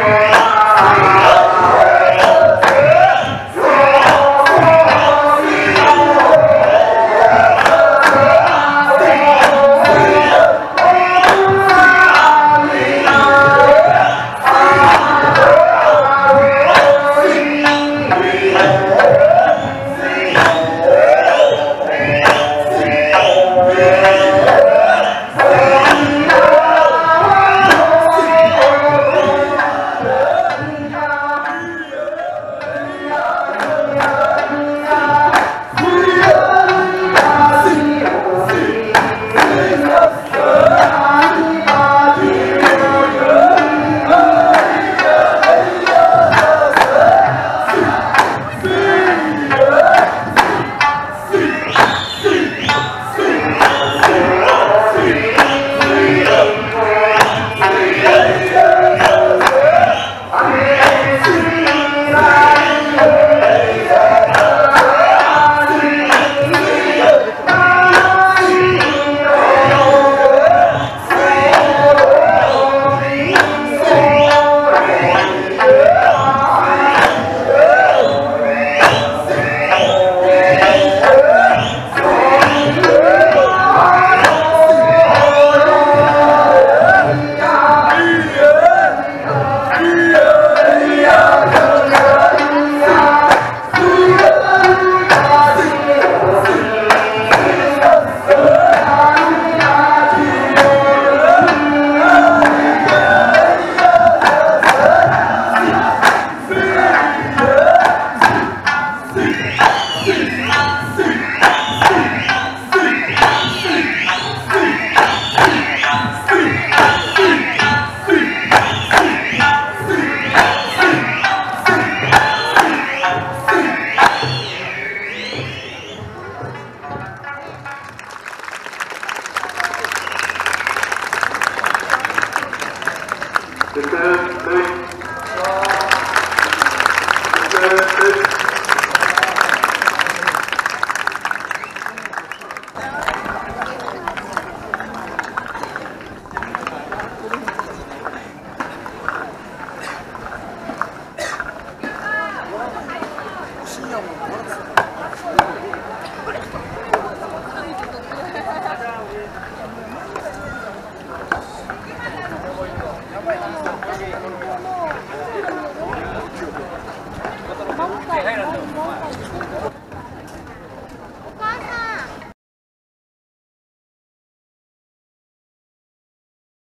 Lord. The third, third Gracias.